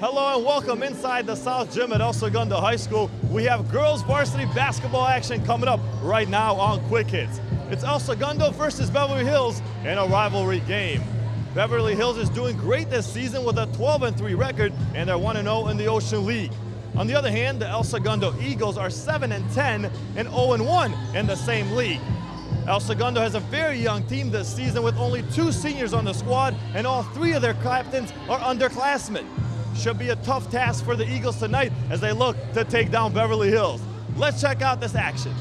Hello and welcome inside the South Gym at El Segundo High School. We have girls varsity basketball action coming up right now on Quick Hits. It's El Segundo versus Beverly Hills in a rivalry game. Beverly Hills is doing great this season with a 12 3 record and they're 1 0 in the Ocean League. On the other hand, the El Segundo Eagles are 7 10 and 0 1 in the same league. El Segundo has a very young team this season with only two seniors on the squad, and all three of their captains are underclassmen. Should be a tough task for the Eagles tonight as they look to take down Beverly Hills. Let's check out this action.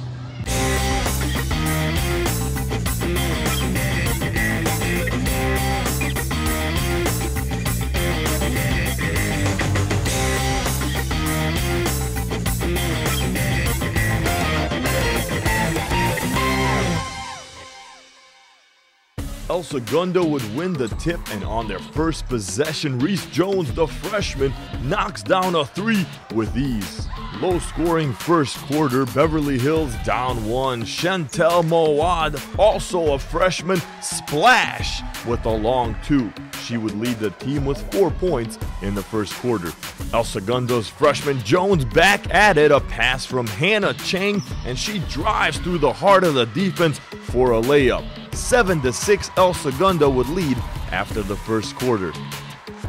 El Segundo would win the tip, and on their first possession, Reese Jones, the freshman, knocks down a three with ease. Low scoring first quarter, Beverly Hills down one. Chantel Mawad, also a freshman, splash with a long two. She would lead the team with four points in the first quarter. El Segundo's freshman Jones back at it, a pass from Hannah Chang, and she drives through the heart of the defense for a layup. 7 to 6, El Segundo would lead after the first quarter.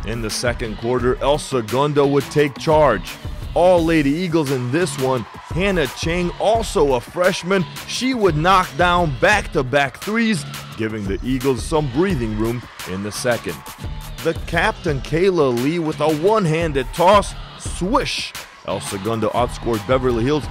In the second quarter, El Segundo would take charge. All Lady Eagles in this one. Hannah Chang, also a freshman, she would knock down back to back threes, giving the Eagles some breathing room in the second. The captain, Kayla Lee, with a one handed toss, swish. El Segundo outscored Beverly Hills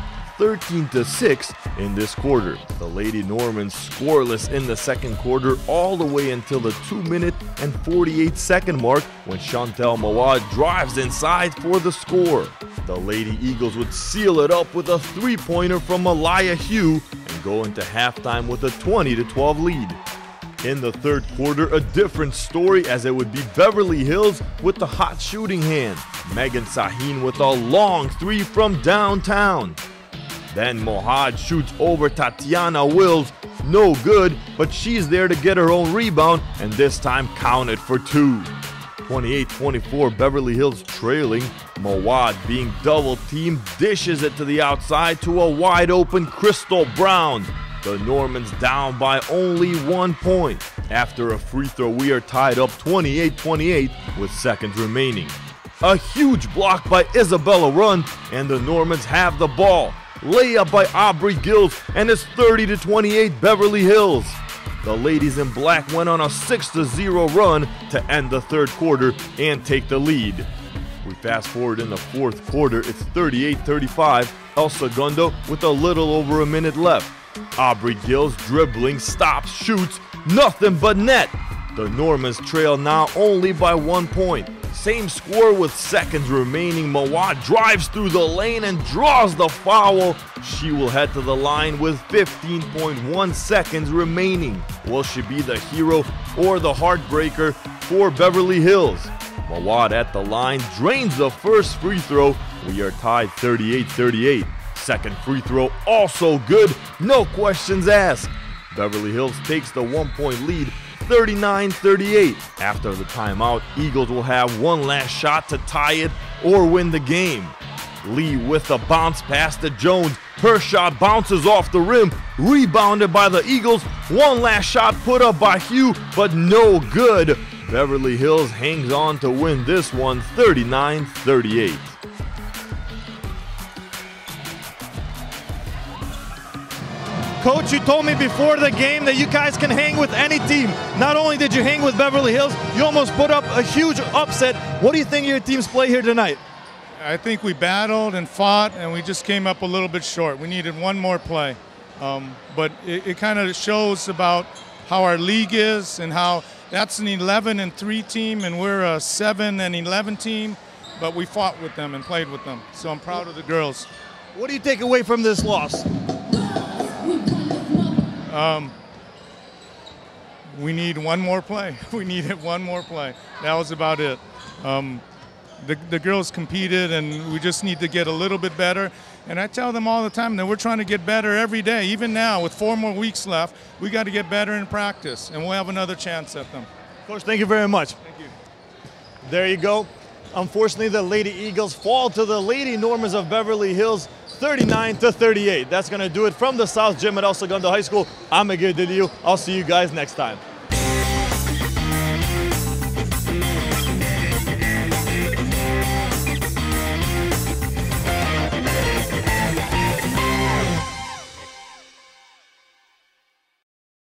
13 to 6 in this quarter. The Lady Normans scoreless in the second quarter all the way until the 2 minute and 48 second mark when Chantel Mawad drives inside for the score. The Lady Eagles would seal it up with a three-pointer from Malaya Hugh and go into halftime with a 20 to 12 lead. In the third quarter, a different story as it would be Beverly Hills with the hot shooting hand. Megan Sahin with a long three from downtown. Then Mawad shoots over Tatiana Wills. No good, but she's there to get her own rebound and this time counted for two. 28-24 Beverly Hills trailing. Mawad being double teamed dishes it to the outside to a wide open Crystal Brown. The Normans down by only one point. After a free throw, we are tied up 28-28 with seconds remaining. A huge block by Isabella Run, and the Normans have the ball layup by Aubrey Gills, and it's 30 to 28 Beverly Hills. The ladies in black went on a 6 0 run to end the third quarter and take the lead. We fast forward in the fourth quarter, it's 38 35, El Segundo with a little over a minute left. Aubrey Gills dribbling, stops, shoots, nothing but net. The Normans trail now only by one point. Same score with seconds remaining. Mawad drives through the lane and draws the foul. She will head to the line with 15.1 seconds remaining. Will she be the hero or the heartbreaker for Beverly Hills? Mawad at the line drains the first free throw. We are tied 38 38. Second free throw also good, no questions asked. Beverly Hills takes the one point lead 39 38. After the timeout, Eagles will have one last shot to tie it or win the game. Lee with a bounce pass to Jones. Her shot bounces off the rim, rebounded by the Eagles. One last shot put up by Hugh, but no good. Beverly Hills hangs on to win this one 39 38. Coach, you told me before the game that you guys can hang with any team. Not only did you hang with Beverly Hills, you almost put up a huge upset. What do you think your team's play here tonight? I think we battled and fought, and we just came up a little bit short. We needed one more play. Um, but it, it kind of shows about how our league is and how that's an 11 and 3 team, and we're a 7 and 11 team. But we fought with them and played with them. So I'm proud of the girls. What do you take away from this loss? Um, we need one more play. We needed one more play. That was about it. Um, the, the girls competed, and we just need to get a little bit better. And I tell them all the time that we're trying to get better every day. Even now, with four more weeks left, we got to get better in practice, and we'll have another chance at them. Coach, thank you very much. Thank you. There you go. Unfortunately, the Lady Eagles fall to the Lady Normans of Beverly Hills 39 to 38. That's going to do it from the South Gym at El Segundo High School. I'm Miguel Diliu. I'll see you guys next time.